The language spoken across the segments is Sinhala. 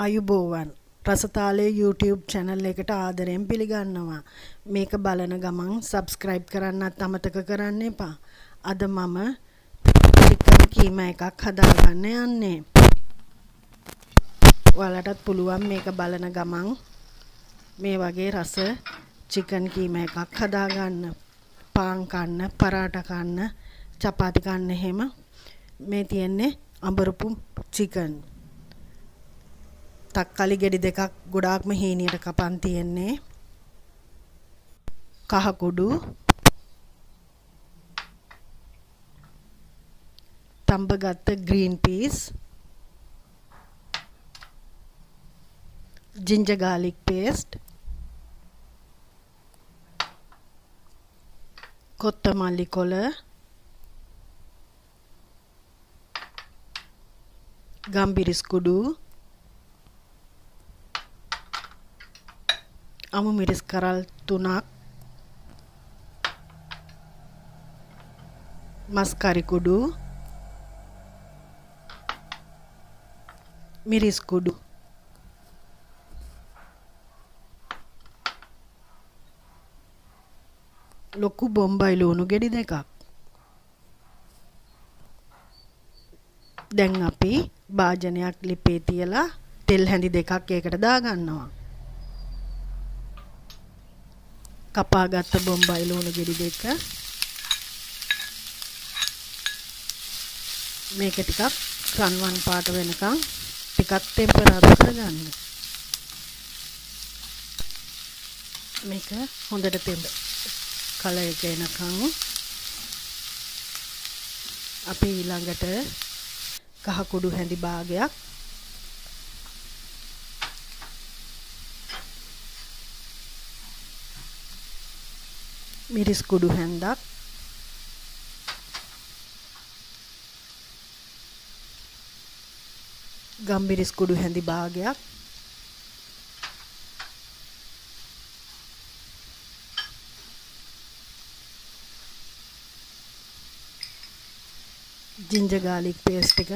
ආයුබෝවන් රසතාලේ YouTube channel එකට ආදරෙන් පිළිගන්නවා. මේක බලන ගමන් subscribe කරන්නත් අමතක කරන්න එපා. අද මම චිකන් කීමා එකක් හදාගන්න යන්නේ. ඔයාලටත් පුළුවන් මේක බලන ගමන් මේ වගේ රස චිකන් කීමා එකක් හදාගන්න. පාන් කන්න, පරාටා කන්න, චපාති කන්න එහෙම මේ තියෙන්නේ අඹරපු චිකන්. තක්කාලි ගෙඩි දෙකක් ගොඩාක්ම හීනියට කපන් තියෙන්නේ. කහ කුඩු. තඹගත්ත green peas ginger garlic paste. කොත්තමල්ලි කොළ. ගම්බිරිස් කුඩු. අමු මිරිස් කරල් තුනක් මස් කරි කුඩු මිරිස් කුඩු. ලොකු බොම්බයි ලුණු ගෙඩි දෙකක්. දැන් අපි භාජනයක් ලිපේ තියලා තෙල් හැඳි දෙකක් ඒකට දාගන්නවා. කපාගත්ත බොම්බයි ලුණු ගෙඩි දෙක මේක ටිකක් රන්වන් පාට වෙනකන් ටිකක් ටෙම්පරාදු කරගන්න. මේක හොඳට තෙඹ කලර් එක එනකන් අපි ඊළඟට කහ කුඩු හැඳි භාගයක් මිරිස් කුඩු හැන්දක්. ගම්බිරිස් කුඩු හැඳි භාගයක්. ginger garlic paste එක.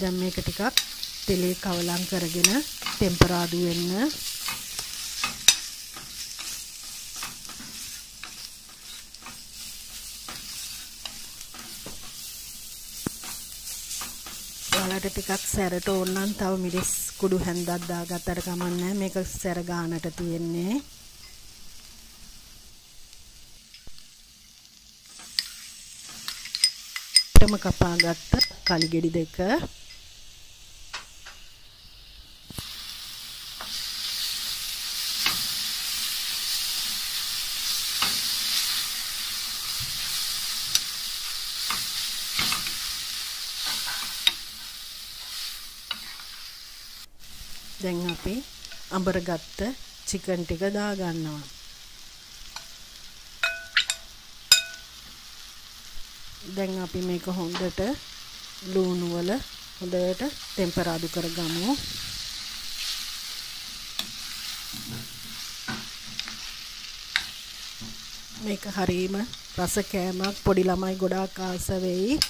දැන් මේක ටිකක් තෙලේ කවලම් කරගෙන ටෙම්පරාදු වෙන්න. ඔයාලට ටිකක් සැරට ඕන නම් තව මිරිස් කුඩු හැන්දක් දාගත්තට කමන්නේ මේක සැර ගානට තියෙන්නේ. ටම කපාගත්ත කලි ගෙඩි දෙක. දැන් අපි අඹර ගත්ත චිකන් ටික දාගන්නවා. දැන් අපි මේක හොඳට ලූණු වල හොඳට ටෙම්පරාදු කරගමු. මේක හරීම රස කෑමක් පොඩි ළමයි ගොඩාක් ආස වෙයි.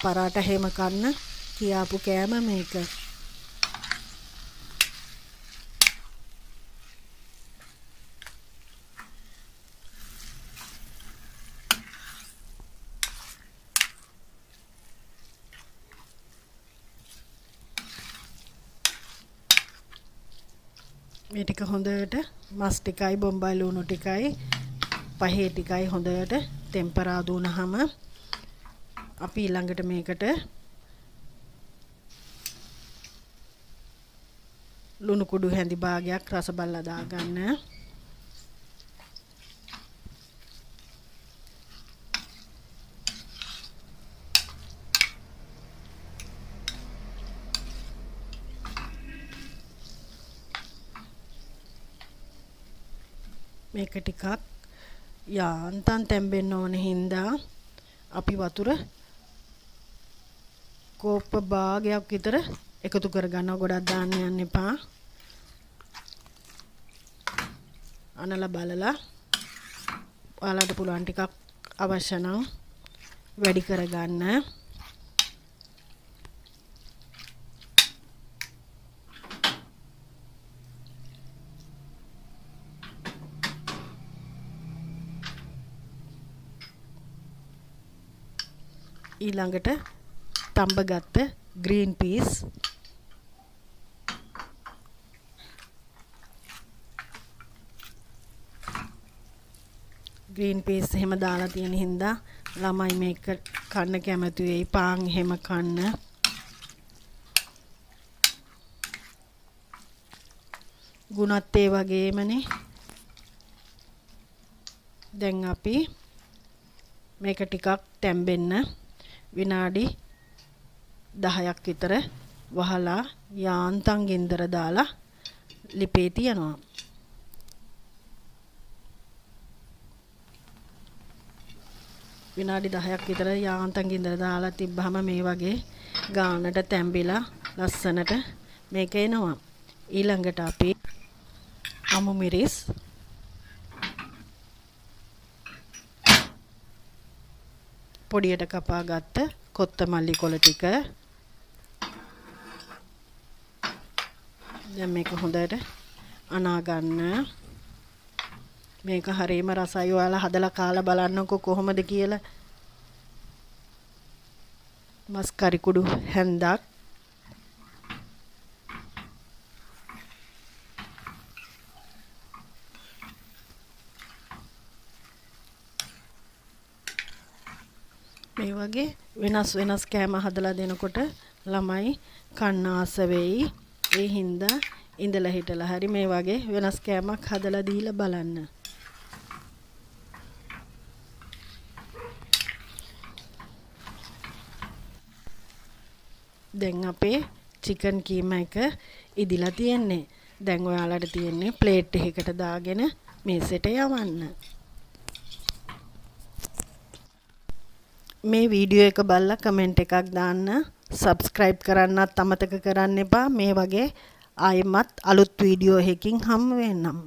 පරාට හැම කන්න කියාපු කෑම මේක. මේ ටික හොඳට මස් ටිකයි බොම්බයි ලුණු ටිකයි පහේ ටිකයි හොඳට ටෙම්පරාදු වුණාම අපි ඊළඟට මේකට ලුණු කුඩු හැඳි භාගයක් රස බලලා දාගන්න. මේක ටිකක් යාන්තම් තැම්බෙන්න ඕන හින්දා අපි වතුර කෝප්ප භාගයක් විතර එකතු කරගන්නවා ගොඩක් දාන්න යන්න එපා අනලා බලලා ඔයාලට පුළුවන් ටිකක් අවශ්‍ය නම් වැඩි කරගන්න. ඊළඟට තඹ ගත්ත ග්‍රීන් පීස් ග්‍රීන් පීස් එහෙම දාලා තියෙන හින්දා ළමයි මේක කන්න කැමති වෙයි. පාන් එහෙම කන්න. ගුණත් ඒ වගේමනේ. දැන් අපි මේක ටිකක් තැම්බෙන්න. විනාඩි 10ක් විතර වහලා යාන්තම් ගින්දර දාලා ලිපේ තියනවා. විනාඩි 10ක් විතර යාන්තම් ගින්දර දාලා තිබ්බහම මේ වගේ ගානට තැම්බිලා ලස්සනට මේක එනවා. ඊළඟට අපි අමු මිරිස් පොඩියට කපා ගත්ත කොත්තමල්ලි කොළ ටික. දැන් මේක හොඳට අනා ගන්න. මේක හරීම රසයි. ඔයාලා හදලා කාලා බලන්නකෝ කොහොමද කියලා. මස් කරි කුඩු හැන්දක්. මේ වගේ වෙනස් වෙනස් කෑම හදලා දෙනකොට ළමයි කන්න ආස වෙයි. ඒ හින්දා ඉඳලා හිටලා හරි මේ වගේ වෙනස් කෑමක් හදලා දීලා බලන්න. දැන් අපේ චිකන් කීමා එක ඉදිලා තියෙන්නේ. දැන් ඔයාලට තියෙන්නේ ප්ලේට් එකකට දාගෙන මේසෙට යවන්න. මේ වීඩියෝ එක බලලා කමෙන්ට් එකක් දාන්න. සබස්ක්‍රයිබ් කරන්නත් අමතක කරන්න එපා. මේ වගේ ආයෙමත් අලුත් වීඩියෝ එකකින් හම්බ වෙන්නම්.